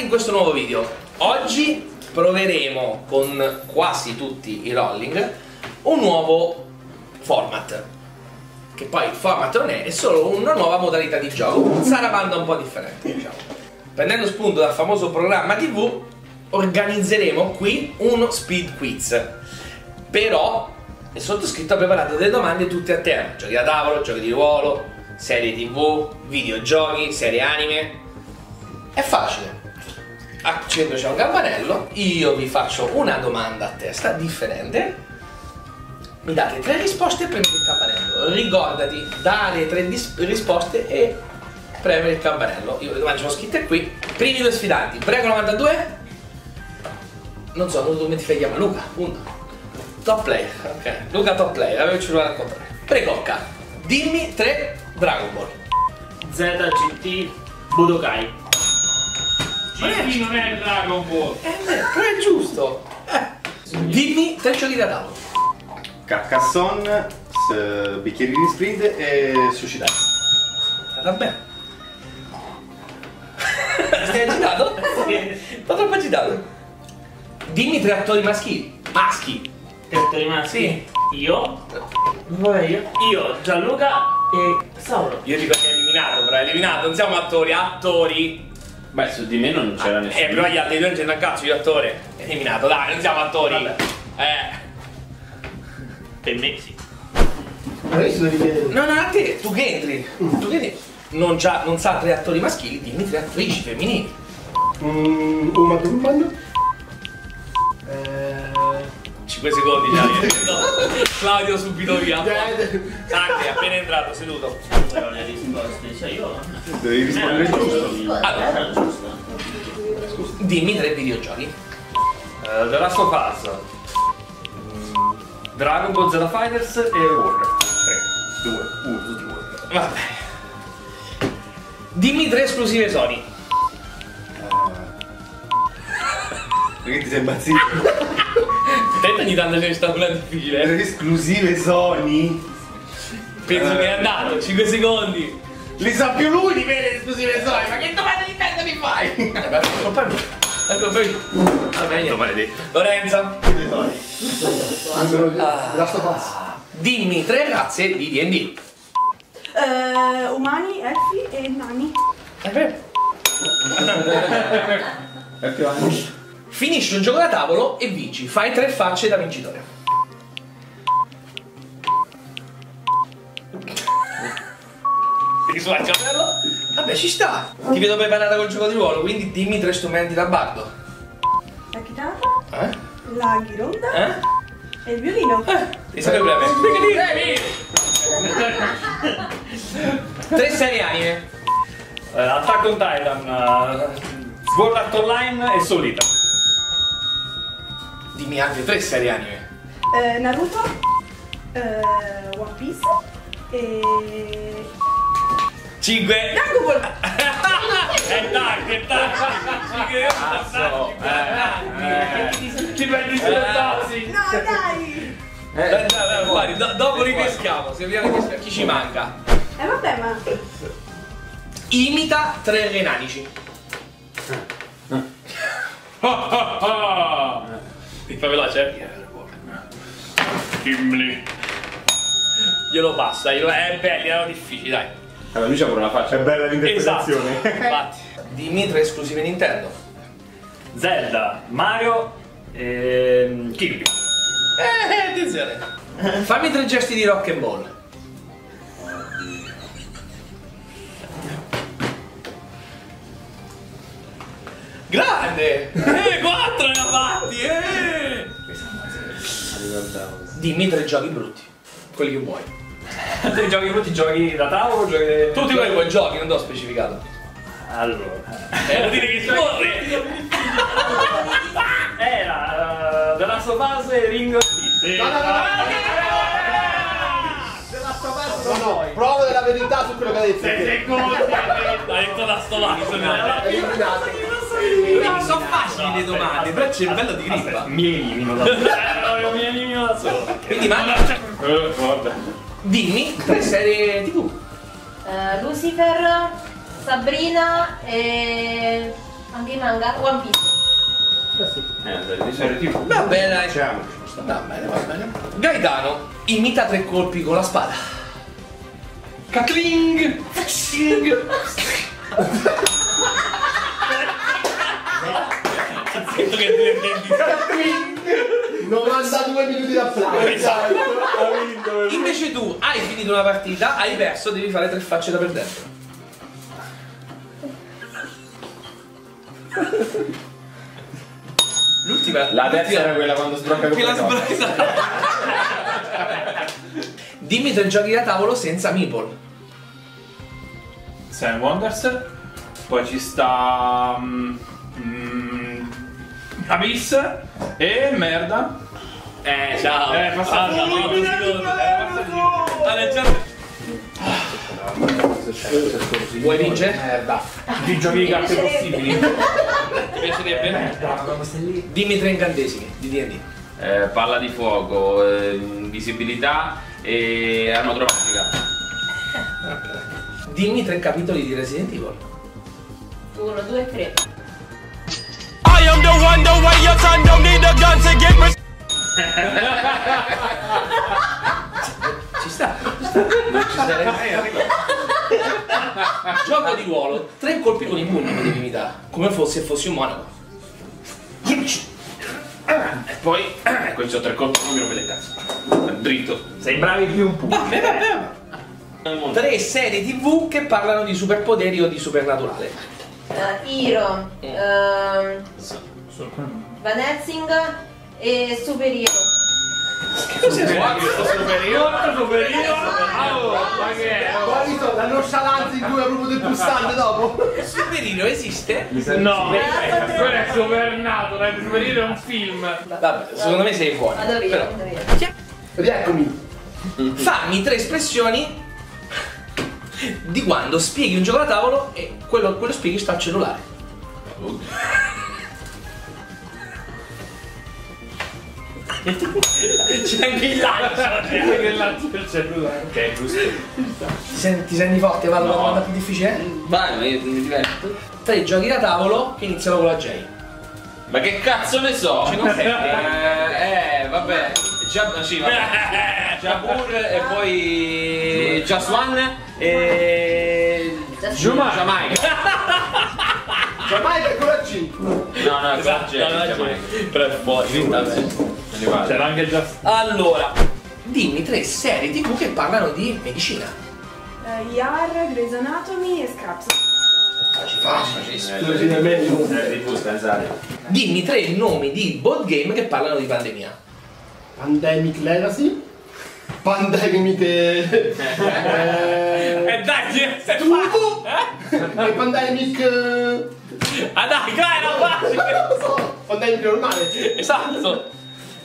In questo nuovo video. Oggi proveremo con quasi tutti i rolling un nuovo format. Che poi il format non è, è solo una nuova modalità di gioco. Sarà banda un po' differente, diciamo. Prendendo spunto dal famoso programma TV, organizzeremo qui uno speed quiz. Però il sottoscritto ha preparato delle domande tutte a tema. Giochi da tavolo, giochi di ruolo, serie tv, videogiochi, serie anime. È facile. Accendo c'è un campanello, io vi faccio una domanda a testa differente. Mi date tre risposte e premete il campanello. Ricordati, dare tre risposte e premere il campanello. Io le domande l'ho scritte qui. Primi due sfidanti. Prego 92. Non so, come ti fai chiamare? Luca, punto. Top player, ok. Luca top player, avevo ci al contrario. Precocca, dimmi tre Dragon Ball. ZGT Budokai. GT non è Dragon Ball. Eh, beh, però è giusto. Eh. Dimmi tre giochi da tavolo. Carcassonne, bicchieri di sprint e. Andata bene. Stai agitato? Ma troppo agitato. Dimmi tre attori maschili. Maschi. Tetto rimasti. Io. Vabbè io. Io, Gianluca e Sauro. Io dico che è eliminato, però è eliminato. Non siamo attori, attori. Beh, su di me non c'era Eh, nessuno. però gli altri due non c'è un cazzo di attore. Eliminato, dai, non siamo attori. Vabbè. Eh. Per me sì. Adesso devi chiedere. No, no, a te, tu che entri. Tu che entri. Non, già, non sa tre attori maschili, dimmi tre attrici femminili. Mm, Uma Thurman. Eh, 5 secondi già. no. Claudio subito via. Sacri, appena entrato, seduto. Però le risposte, cioè io. Devi rispondere Era giusto. Allora. Giusto. Dimmi tre videogiochi. Uh, The Last of Us. Mm, Dragon Ball Z Fighters e Warcraft. 3, 2, 1, tutti Warcraft. Vabbè. Dimmi tre esclusive Sony. Perché ti sei impazzito? Ogni tanto ce ne sta una difficile. Le esclusive Sony. Penso che è andato, 5 secondi. Li sa più lui di me le esclusive Sony. Ma che domanda di testa mi fai? Colpa mia. È colpa mia. Vabbè, niente. Lorenza, Last Us. dimmi tre razze di D&D. Eh, umani, elfi e nani. È vero. Perché vai? Finisci un gioco da tavolo e vinci. Fai tre facce da vincitore. Risuona il capello? Vabbè, ci sta. Ti vedo preparata col gioco di ruolo, quindi dimmi tre strumenti da bardo. La chitarra, Eh? la ghironda Eh? e il violino. Ti serve breve. Tre serie anime. Eh, Attack on Titan, uh, Sword Art Online e Solita. Dimmi anche tre serie anime. Eh, Naruto, eh, One Piece e... Cinque. Dragon Ball! Eh dai, che dai! Cazzo! Eh, Ti prendi sulle tazzi! No, dai! Dai, dai, dai, guardi, do- dopo ripeschiamo. Se vediamo chi, chi ci manca. Eh vabbè, ma... Imita tre renanici. Ti fa veloce? Gimli. Glielo passa, glielo... eh belli, erano difficili, dai. Allora lui c'ha pure una faccia. È bella Esatto. l'interpretazione. Infatti. Dimmi tre esclusive Nintendo. Zelda, Mario e Kirby. Eh, attenzione. Fammi tre gesti di rock and roll. Grande! Eh, quattro ne ha fatti! Eh! Dimmi tre giochi brutti. Quelli che vuoi. Te giochi brutti, giochi da tavolo, giochi... Tutti quelli che giochi, non ti ho specificato. Allora... Era dire che corre! Era uh, The Last of Us e Ring of Peace. No, no, no, no, No, no, prova della verità su quello che ha detto. Ha detto la stovazzo, Eliminato. Sono facili le domande, però c'è il bello di grippa. Mi elimino da solo. Mi elimino da solo. Quindi manda. Eh. Dimmi tre serie tv. Eh, Lucifer, Sabrina e Anche i manga, One Piece. Eh, delle serie TV. Va bene, dai. Diciamo. Va bene, va bene. Gaetano imita tre colpi con la spada. Catling! Sing. che ti divertenti. 92 minuti d'applauso. Esatto. Invece tu hai finito una partita, hai perso, devi fare tre facce da perdente. L'ultima. La terza era quella quando sbrocca che la come sbraccia. Dimmi tre giochi da tavolo senza meeple. Sam Wonders. Poi ci sta. mm, mm, Abyss. E merda. Eh, ciao. Eh, passa Ah, no, Vuoi vincere? Merda. Di giochi di carte possibili. Ti piacerebbe? Dimmi tre incantesimi di D&D. Eh, palla di fuoco, eh, invisibilità e armatura magica. Dimmi tre capitoli di Resident Evil. Uno, due, tre. Ci sta, ci sta. Non ci sarei mai arrivato. Gioco di ruolo, tre colpi con i pugni mi devi. Come fosse fossi un monaco. E poi, eh, questi sono tre colpi, non mi rompete il cazzo. Dritto. Sei bravi più un. Vabbè, vabbè. Tre serie tv che parlano di superpoteri o di supernaturale. Uh, Hiro, ehm, Van Helsing e Superiore. Superiore, superiore. Ma che è? Visto la nonchalance in cui ha proprio del pulsante dopo. Superino esiste? No, quello è Supernatural, Superiore è un film. Vabbè, secondo me sei buono. Vado via, vado via. Rieccomi. fammi tre espressioni di quando spieghi un gioco da tavolo e quello, quello spieghi sta al cellulare. C'è anche il lancio. Che lancio del cellulare. Ok, giusto. Ti senti, ti senti forte? Vado alla domanda più difficile? Vai, ma io mi diverto. Tre giochi da tavolo che iniziano con la J. Ma che cazzo ne so? Ce non sei. Eh, eh, vabbè. Già, sì, vabbè. Jabur e poi Just One e Just Jamaica. Giamaica con la C. No, no, Esatto, Jamaica. no, no, Jamaica. Però è fuori. C'era anche già. Allora, dimmi tre serie tv che parlano di medicina. Eh, IAR, Grey's Anatomy e Scraps. Facile, facilissimo. Eh, di fu pensare. Dimmi tre nomi di board game che parlano di pandemia. Pandemic Legacy. Pandemic. eh, Eh dai, che sei Tubo. Eh? E Pandemic. Ah dai, dai, no, facile. Non lo so. Pandemic normale. Esatto.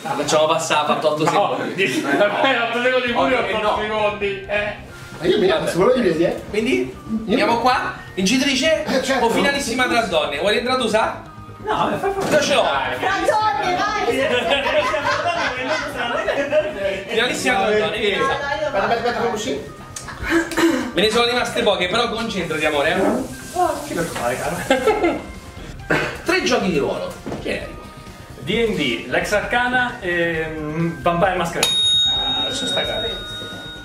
Facciamo passare, ha fatto 8 No, secondi. vabbè, 8 secondi pure, Ovvio che 8 no. secondi. Eh. Ma io mi Vabbè. sicuro di presi, eh. Quindi, andiamo qua. Vincitrice Eh, certo. o finalissima tra donne? Vuoi entrare tu, sa? No, fai fare. Io ce l'ho. Canzone, vai! Finalissima donne. vieni, sa. Aspetta, aspetta, aspetta, come uscire? Me ne sono rimaste poche, però concentrati, amore. eh. Tre giochi di ruolo. Chi è Enrico? D&D, Lex Arcana e mm, Vampire Masquerade. Ah, adesso sta capendo.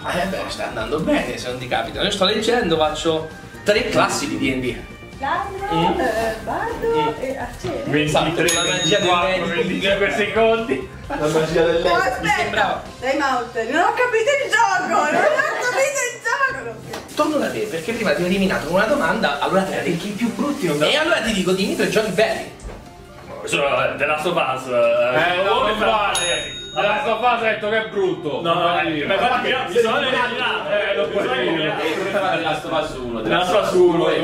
Eh beh, sta andando bene se non ti capita. Io sto leggendo, faccio tre classi di D&D. Ladro, eh, bardo e arciere. 23, la magia del 24, medico. 25 secondi. La magia del Oh, letto. aspetta! sembrava. Time out, non ho capito il gioco! Non ho capito il gioco! Torno da te perché prima ti ho eliminato con una domanda, allora te la Perché i più brutti non E allora ti dico, dimmi tre giochi belli. Sono The Last of Us. Eh, no, non Last of Us ha detto che è brutto. No, no, Vai, eh, bisogna eliminare. Eh, non puoi Bisogna eliminare. E Last of Us 1? The Last of Us 1, 2, The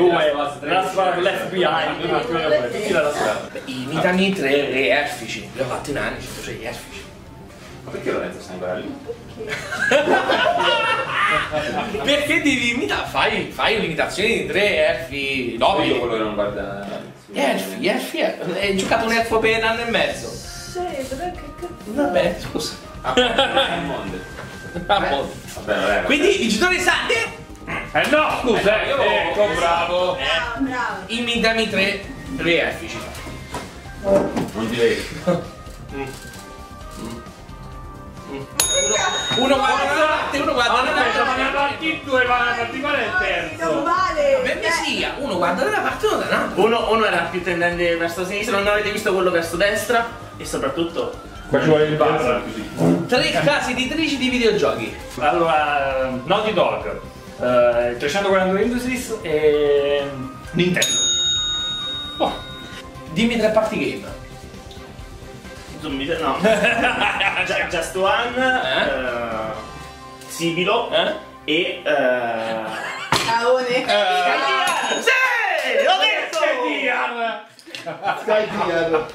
The Last of Us Left Behind. Tutti The Last of Us. Imitami tre re elfici. Li ho fatti in anni, cento sei elfici. Ma perché Lorenzo sta ancora lì? Perché devi imitare? Fai, fai un'imitazione di tre elfi No, io nobili. quello che non guarda. Gli elfi, gli elfi, eh. hai giocato un elfo per un anno e mezzo. Dov'è che cazzo? Vabbè, scusa. Raimond. Ah, boh. Vabbè, non era. Quindi, vincitore Sante, Eh no, scusa, eh, ecco, bravo. Ah, bravo. imitami tre Per me è difficile. Non ti vedi. Uno guarda da parte, uno guarda da avanti due, ma avanti qual è il Non terzo? vale! Per me sia, uno guarda da una parte uno da un'altra. Uno, uno era più tendente verso sinistra, non avete visto quello verso destra e soprattutto Qua ci vuole il bar. Tre case editrici di videogiochi. Allora, Naughty Dog, eh, 340 Industries e Nintendo. Oh. Dimmi tre party game. Zombie, no. Ju- Just One, Eh? eh, Sibilo Eh? e... Eh, Caone! sì! Sky Tier.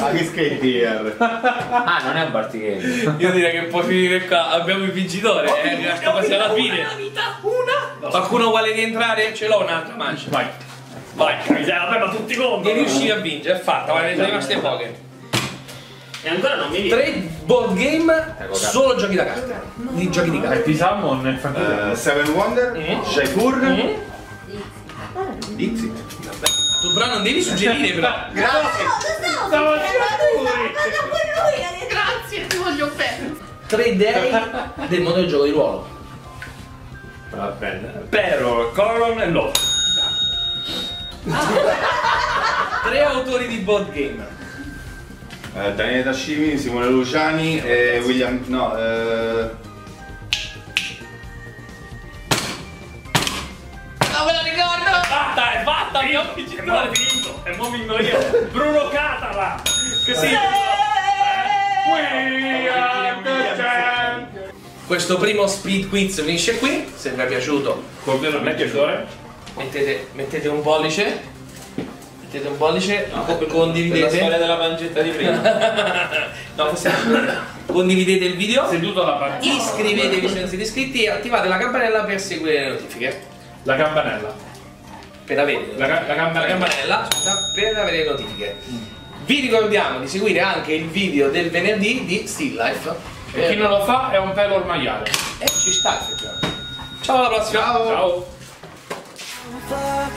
Ma che Sky Tier? Ah, non è un party game. Io direi che può finire qua. Abbiamo il vincitore. È arrivato quasi alla fine. Qualcuno vuole rientrare? Ce l'ho un'altra mancia. Vai. Vai, miseria, vabbè, ma tutti contro. Devi riuscire a vincere, è fatta, guarda, ne sono rimaste poche. E ancora non mi viene. Tre board game, solo giochi da carte. Di giochi di E carte. ti Salmon nel frattempo. Eh, Seven Wonder, Mm. Jaipur, Mm. Dixit. Tu però non devi suggerire però. Grazie. Stavo Grazie, ti voglio bene! Tre dei del mondo del gioco di ruolo. Va bene. Pero, Coron e Love. Tre autori di board game. Eh, Daniele Tascimi, Simone Luciani e William... No, eh... Non me lo ricordo! È fatta, mio vincitore. vinto, e mo vinco io. Bruno Catala. Così. We are the champ. Questo primo speed quiz finisce qui. Se vi è piaciuto, A me è piacere. mettete, mettete un pollice. Mettete un pollice, La storia condividete. della pancetta di prima. No, possiamo. Condividete il video. Seduto alla parte. Iscrivetevi se non siete iscritti e attivate la campanella per seguire le notifiche. La campanella. Per avere La, la la campanella. scusa, per avere le notifiche. Vi ricordiamo di seguire anche il video del venerdì di Still Life. E chi non lo fa è un pelo ormaiale. Eh, ci sta effettivamente. Ciao alla prossima! Ciao. far